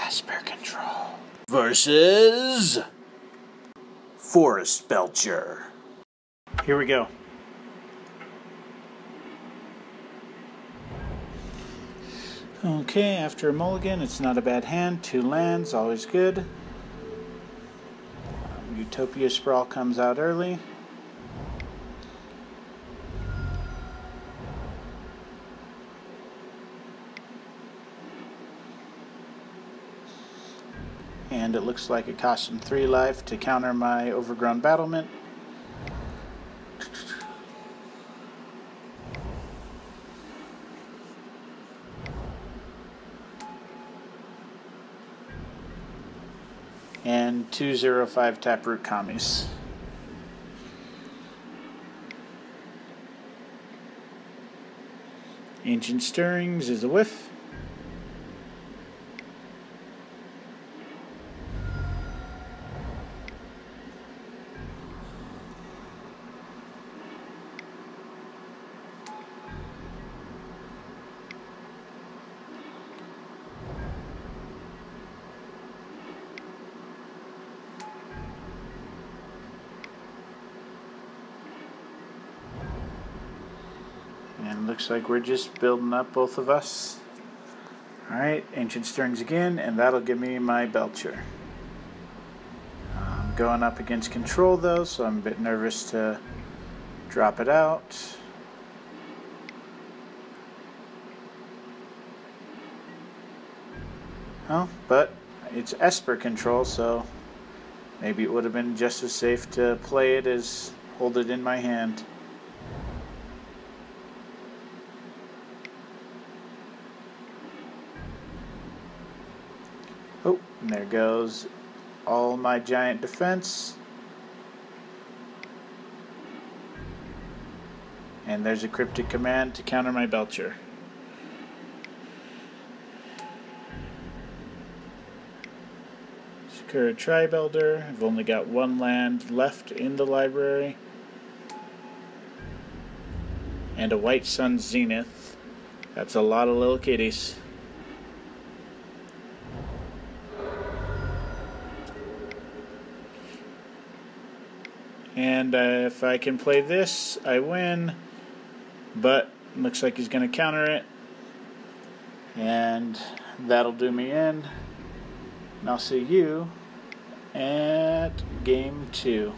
Esper Control versus Forest Belcher. Here we go. Okay, after a mulligan, it's not a bad hand. Two lands, always good. Utopia Sprawl comes out early. And it looks like it cost him three life to counter my overgrown battlement. and 205 Taproot Commies. Ancient Stirrings is a whiff. Looks like we're just building up both of us. Alright, Ancient Stirrings again, and that'll give me my Belcher. I'm going up against Control though, so I'm a bit nervous to drop it out. Oh, but it's Esper Control, so maybe it would have been just as safe to play it as hold it in my hand. Oh, there goes all my giant defense. And there's a cryptic command to counter my Belcher. Sakura Tribe Elder. I've only got one land left in the library. And a White Sun Zenith. That's a lot of little kitties. And uh, if I can play this, I win. But looks like he's going to counter it. And that'll do me in. And I'll see you at game two.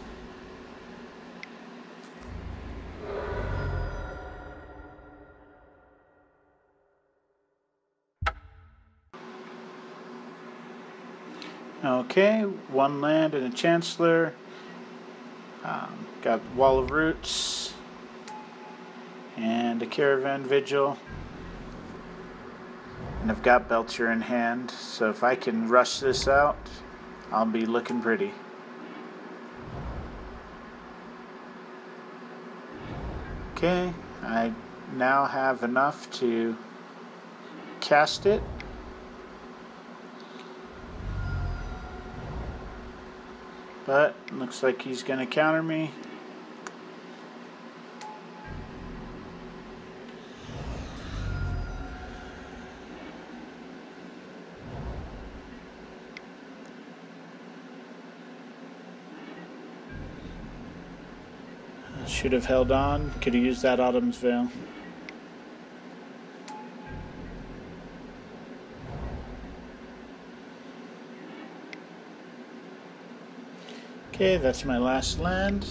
Okay, one land and a Chancellor. Um, got Wall of Roots and a Caravan Vigil. And I've got Belcher in hand, so if I can rush this out, I'll be looking pretty. Okay, I now have enough to cast it. But looks like he's going to counter me. Should have held on. Could have used that Autumn's Veil. Okay, that's my last land.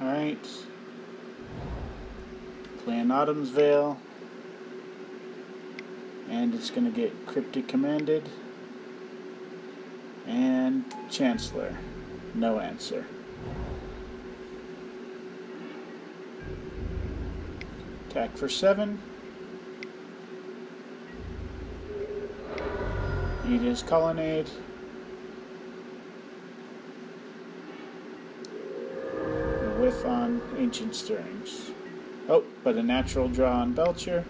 Alright. Playing Autumn's Veil. And it's going to get Cryptic Commanded. And Chancellor. No answer. Attack for seven. Eat his colonnade. A whiff on ancient stirrings. Oh, but a natural draw on Belcher.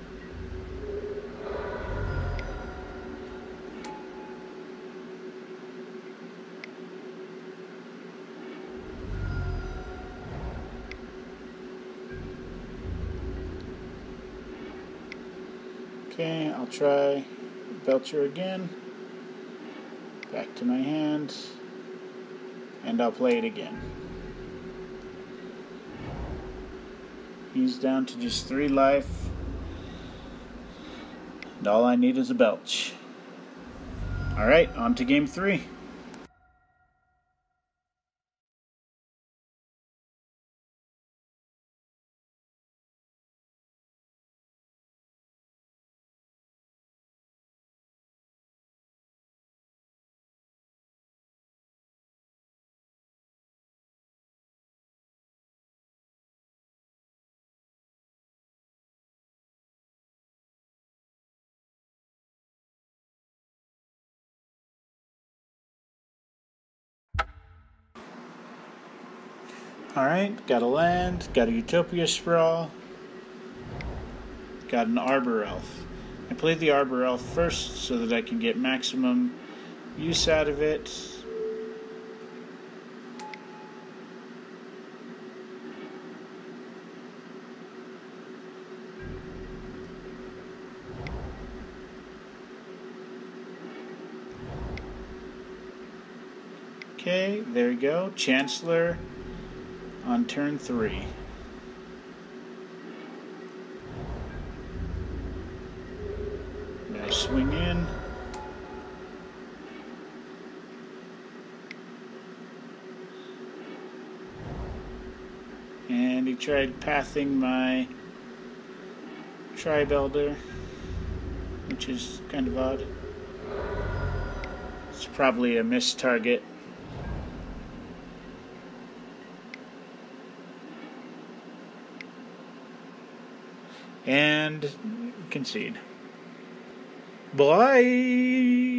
Okay, I'll try Belcher again. Back to my hand. And I'll play it again. He's down to just three life. And all I need is a belch. Alright, on to game three. Alright, got a land, got a Utopia Sprawl, got an Arbor Elf. I played the Arbor Elf first so that I can get maximum use out of it. Okay, there we go. Chancellor on turn three. I swing in. And he tried pathing my tribe elder, which is kind of odd. It's probably a missed target. And concede. Bye.